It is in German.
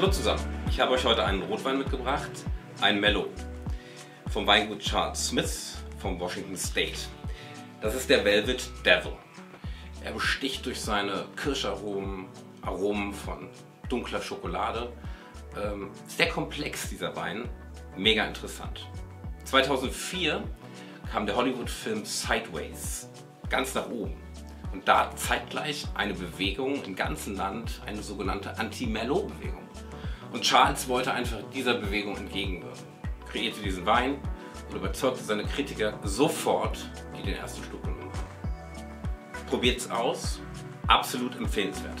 Hallo zusammen, ich habe euch heute einen Rotwein mitgebracht, ein Mellow vom Weingut Charles Smith vom Washington State. Das ist der Velvet Devil. Er besticht durch seine Kirscharomen, Aromen von dunkler Schokolade. Ähm, sehr komplex dieser Wein, mega interessant. 2004 kam der Hollywood-Film Sideways ganz nach oben. Und da zeitgleich eine Bewegung im ganzen Land, eine sogenannte Anti-Mellow-Bewegung. Und Charles wollte einfach dieser Bewegung entgegenwirken, kreierte diesen Wein und überzeugte seine Kritiker sofort, die den ersten Schluck genommen haben. Probiert's aus, absolut empfehlenswert.